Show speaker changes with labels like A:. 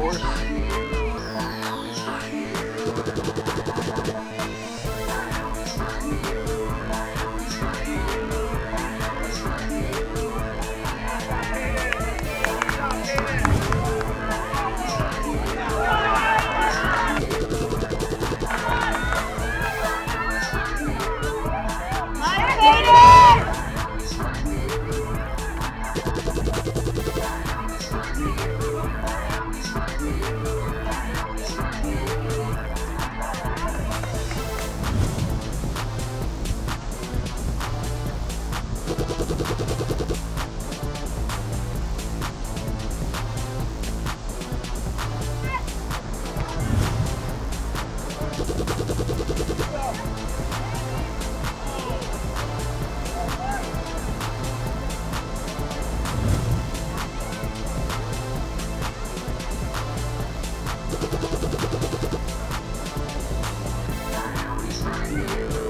A: horse. Thank you.